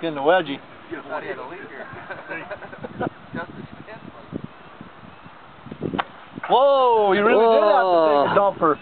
Getting the wedgie. Whoa, you really did have to take a dumper.